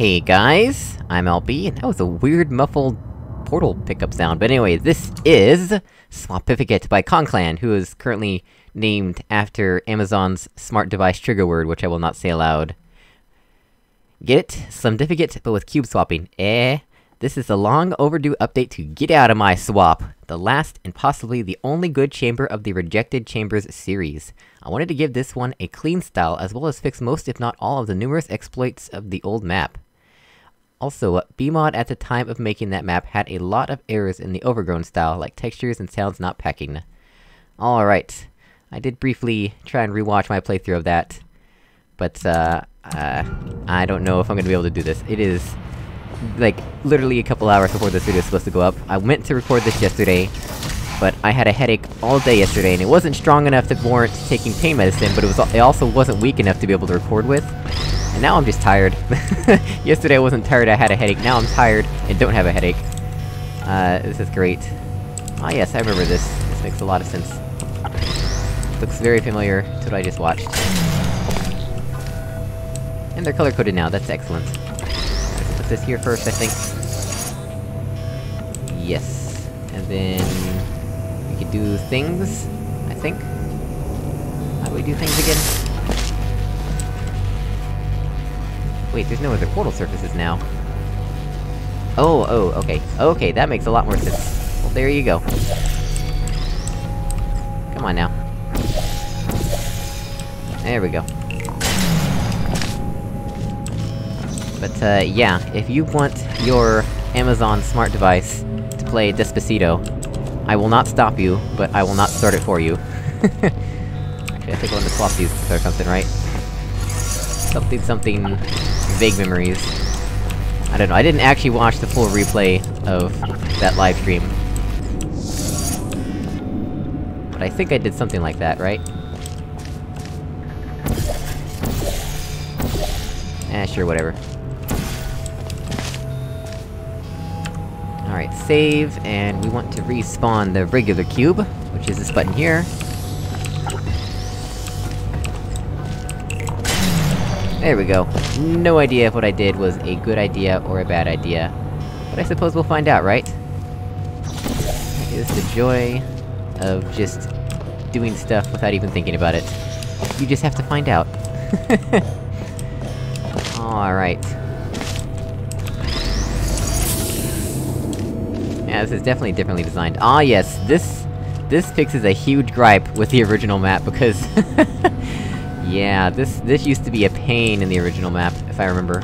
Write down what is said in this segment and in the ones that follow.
Hey guys, I'm LB, and that was a weird muffled portal pickup sound, but anyway, this is Swapificate by Konclan, who is currently named after Amazon's smart device trigger word, which I will not say aloud. Get it? Slimdificate, but with cube swapping. Eh? This is a long overdue update to Get Out of My Swap, the last and possibly the only good chamber of the Rejected Chambers series. I wanted to give this one a clean style, as well as fix most if not all of the numerous exploits of the old map. Also, BMod at the time of making that map had a lot of errors in the overgrown style, like textures and sounds not packing. Alright. I did briefly try and rewatch my playthrough of that. But, uh, uh, I don't know if I'm gonna be able to do this. It is... like, literally a couple hours before this video is supposed to go up. I went to record this yesterday, but I had a headache all day yesterday, and it wasn't strong enough to warrant taking pain medicine, but it was- it also wasn't weak enough to be able to record with. And now I'm just tired. Yesterday I wasn't tired, I had a headache, now I'm tired and don't have a headache. Uh, this is great. Ah yes, I remember this. This makes a lot of sense. Looks very familiar to what I just watched. And they're color-coded now, that's excellent. Let's put this here first, I think. Yes. And then... We could do things, I think. How do we do things again? Wait, there's no other portal surfaces now. Oh, oh, okay. Okay, that makes a lot more sense. Well, there you go. Come on now. There we go. But, uh, yeah, if you want your Amazon smart device to play Despacito, I will not stop you, but I will not start it for you. Actually, I think I want to swap these or something, right? Something, something... vague memories. I don't know, I didn't actually watch the full replay of that live stream. But I think I did something like that, right? Eh, sure, whatever. Alright, save, and we want to respawn the regular cube, which is this button here. There we go. No idea if what I did was a good idea or a bad idea. But I suppose we'll find out, right? It is the joy of just doing stuff without even thinking about it. You just have to find out. Alright. Yeah, this is definitely differently designed. Ah yes, this... This fixes a huge gripe with the original map, because... Yeah, this- this used to be a pain in the original map, if I remember.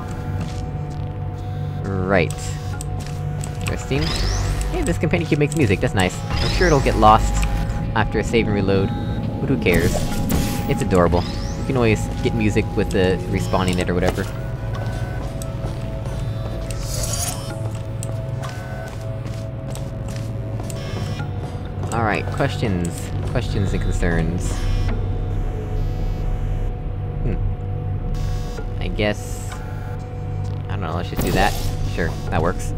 Right. Interesting. Hey, this companion cube makes music, that's nice. I'm sure it'll get lost after a save and reload, but who cares? It's adorable. You can always get music with the respawning it or whatever. Alright, questions. Questions and concerns. Guess... I don't know, let's just do that. Sure, that works.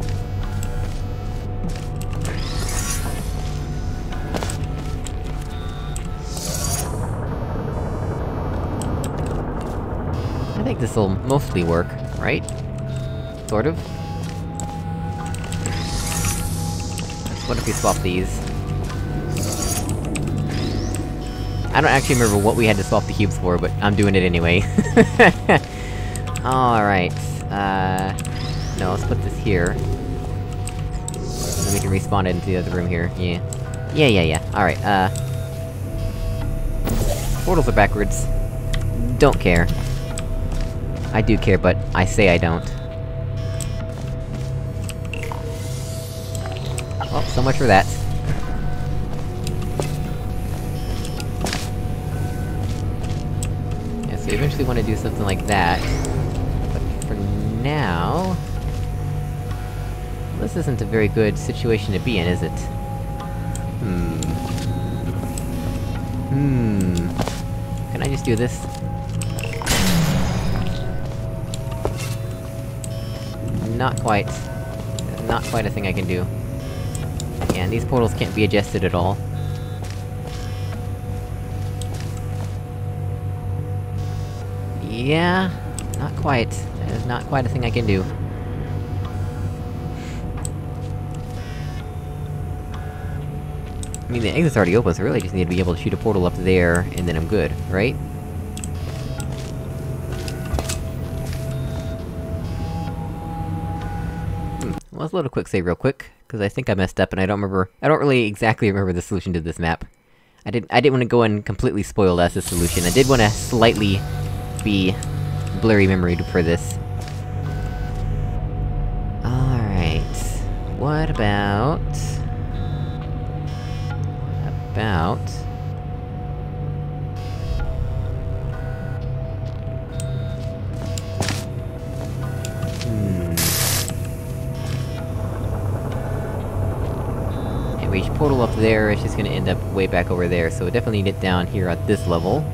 I think this'll mostly work, right? Sort of? What if we swap these? I don't actually remember what we had to swap the cubes for, but I'm doing it anyway. Alright, uh... No, let's put this here. Then we can respawn it into the other room here, yeah. Yeah, yeah, yeah, alright, uh... Portals are backwards. Don't care. I do care, but I say I don't. Well, so much for that. Yeah, so we eventually want to do something like that. Now... This isn't a very good situation to be in, is it? Hmm... Hmm... Can I just do this? Not quite. Not quite a thing I can do. Yeah, and these portals can't be adjusted at all. Yeah... not quite. Not quite a thing I can do. I mean, the exit's already open, so I really just need to be able to shoot a portal up there, and then I'm good, right? Hmm, well, let's load a quick save real quick, because I think I messed up and I don't remember- I don't really exactly remember the solution to this map. I didn't- I didn't want to go in completely spoiled as the solution, I did want to slightly be blurry memory for this. What about What about... Hmm... Anyway, each portal up there, it's just gonna end up way back over there, so definitely need it down here at this level.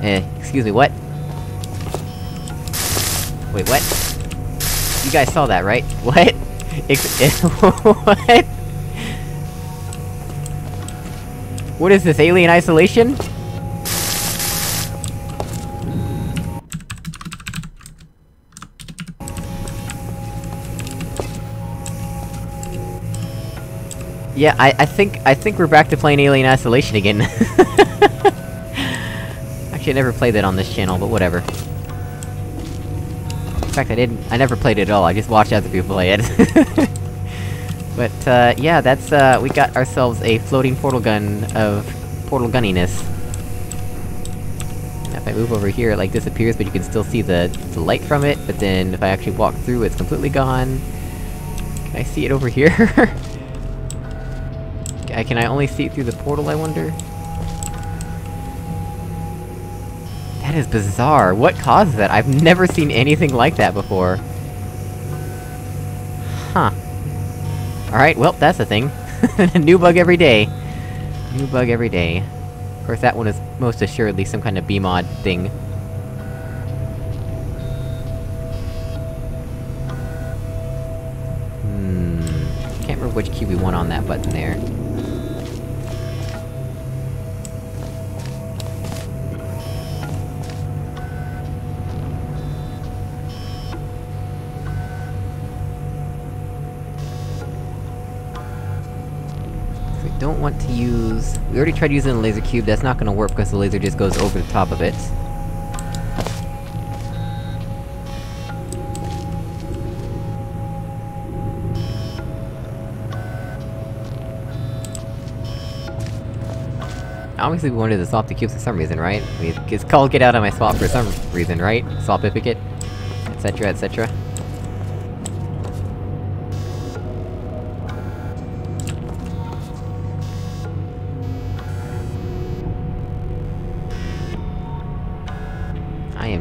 Eh, excuse me, what? Wait, what? You guys saw that, right? What? What? What is this, Alien Isolation? Yeah, I- I think- I think we're back to playing Alien Isolation again. Actually, I never played that on this channel, but whatever. In fact, I didn't- I never played it at all, I just watched other people play it. But, uh, yeah, that's, uh, we got ourselves a floating portal gun of portal gunniness. If I move over here, it, like, disappears, but you can still see the, the light from it, but then if I actually walk through, it's completely gone. Can I see it over here? Can I only see it through the portal, I wonder? That is bizarre, what causes that? I've never seen anything like that before. Huh. Alright, well, that's a thing. a New bug every day. New bug every day. Of course, that one is most assuredly some kind of B-mod thing. Hmm... Can't remember which key we want on that button there. Don't want to use... We already tried using the laser cube, that's not gonna work because the laser just goes over the top of it. Obviously we wanted to swap the cubes for some reason, right? I mean, it's called get out of my swap for some reason, right? Swapificate, etc, etc.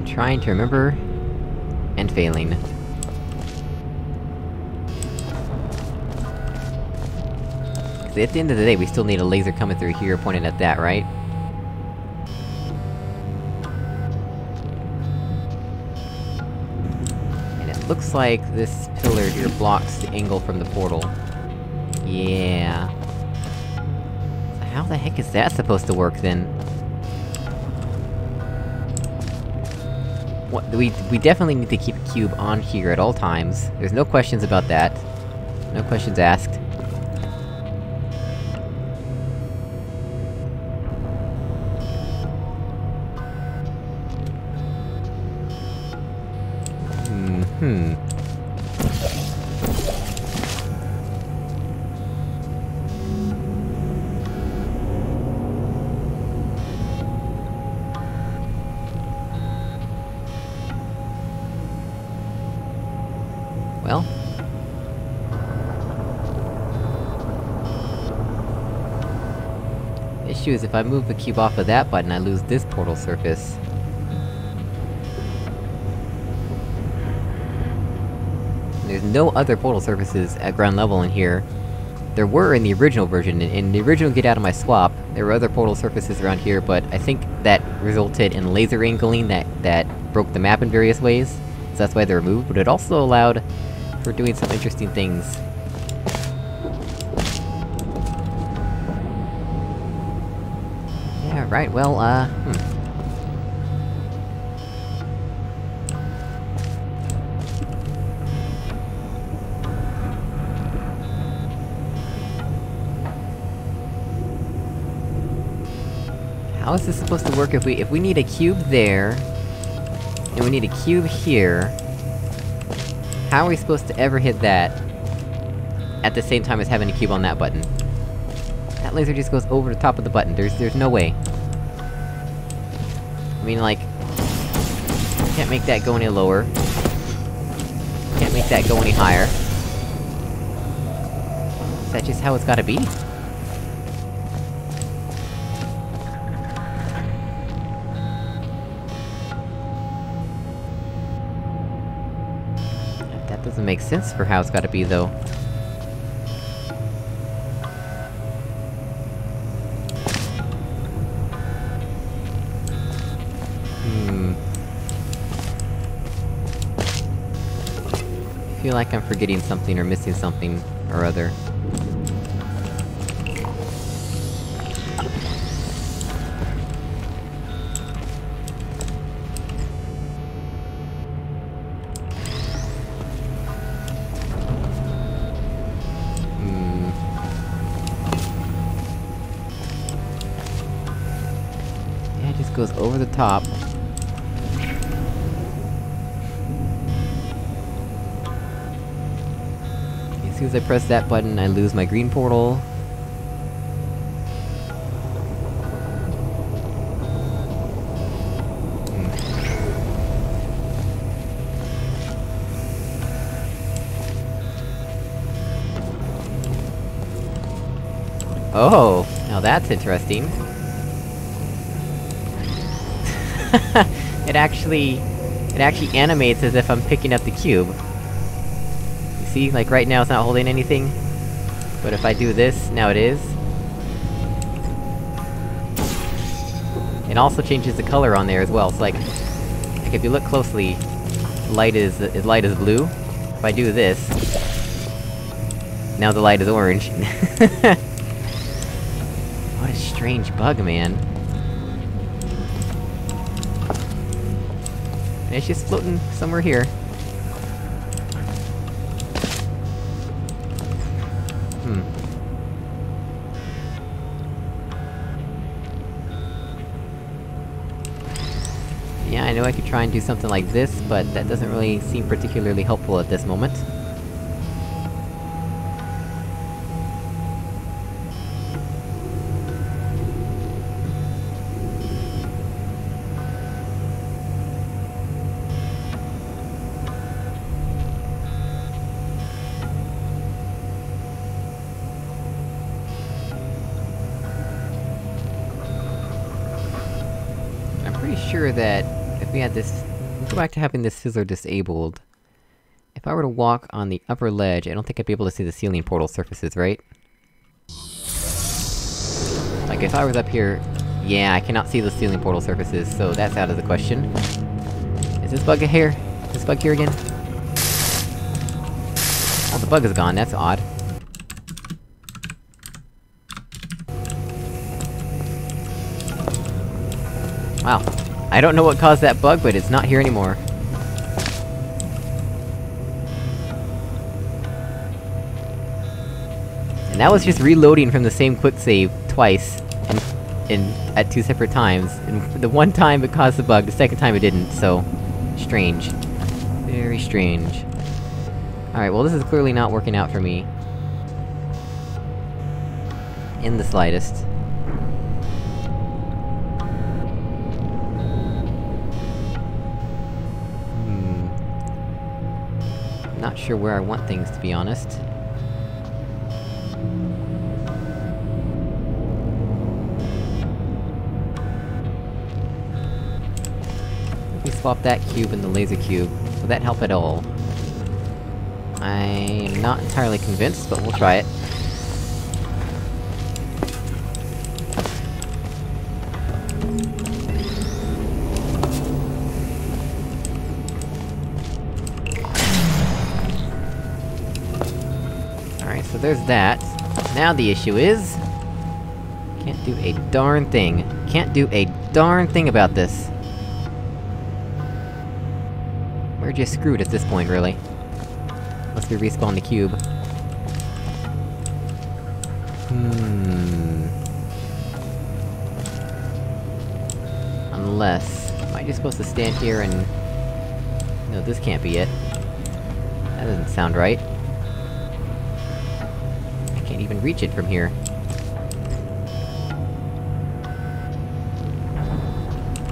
I am trying to remember... and failing. Cause at the end of the day, we still need a laser coming through here pointing at that, right? And it looks like this pillar here blocks the angle from the portal. Yeah... How the heck is that supposed to work, then? We- we definitely need to keep a cube on here at all times. There's no questions about that. No questions asked. Issue is if I move the cube off of that button, I lose this portal surface. There's no other portal surfaces at ground level in here. There were in the original version, in, the original Get Out of My Swap, there were other portal surfaces around here, but I think that resulted in laser angling that- that broke the map in various ways, so that's why they're removed, but it also allowed for doing some interesting things. right, well, uh... Hmm. How is this supposed to work if we- if we need a cube there... And we need a cube here... How are we supposed to ever hit that... at the same time as having a cube on that button? That laser just goes over the top of the button, there's- there's no way. I mean, like... Can't make that go any lower. Can't make that go any higher. Is that just how it's gotta be? That doesn't make sense for how it's gotta be, though. Feel like I'm forgetting something or missing something or other. Hmm... Yeah, it just goes over the top. Soon as I press that button, I lose my green portal. Hmm. Oh, now that's interesting. it actually... It actually animates as if I'm picking up the cube. See, like right now it's not holding anything. But if I do this, now it is. It also changes the color on there as well, so like... Like if you look closely, light is- is light is blue. If I do this... Now the light is orange. what a strange bug, man. And it's just floating somewhere here. Try and do something like this, but that doesn't really seem particularly helpful at this moment. Back to having this scissor disabled. If I were to walk on the upper ledge, I don't think I'd be able to see the ceiling portal surfaces, right? Like, if I was up here... Yeah, I cannot see the ceiling portal surfaces, so that's out of the question. Is this bug here? Is this bug here again? Oh, the bug is gone, that's odd. Wow. I don't know what caused that bug, but it's not here anymore. And that was just reloading from the same quick save twice, and, and at two separate times. And the one time it caused the bug, the second time it didn't, so... Strange. Very strange. Alright, well this is clearly not working out for me. In the slightest. Not sure where I want things, to be honest. If we swap that cube and the laser cube, would that help at all? I'm not entirely convinced, but we'll try it. So there's that. Now the issue is... Can't do a darn thing. Can't do a darn thing about this. We're just screwed at this point, really. Unless we respawn the cube. Hmm... Unless... Am I just supposed to stand here and... No, this can't be it. That doesn't sound right. Even reach it from here.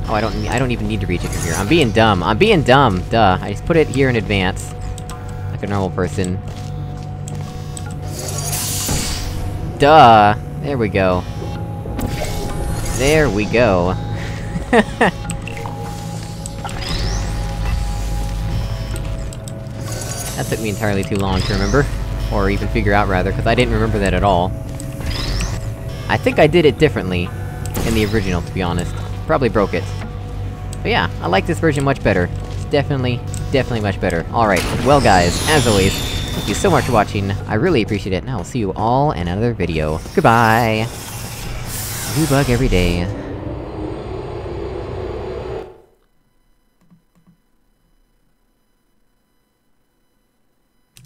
Oh, I don't- I don't even need to reach it from here. I'm being dumb. I'm being dumb! Duh. I just put it here in advance. Like a normal person. Duh! There we go. There we go. that took me entirely too long to remember. Or even figure out, rather, because I didn't remember that at all. I think I did it differently in the original, to be honest. Probably broke it. But yeah, I like this version much better. It's definitely, definitely much better. Alright, well guys, as always, thank you so much for watching, I really appreciate it, and I will see you all in another video. Goodbye! New bug every day.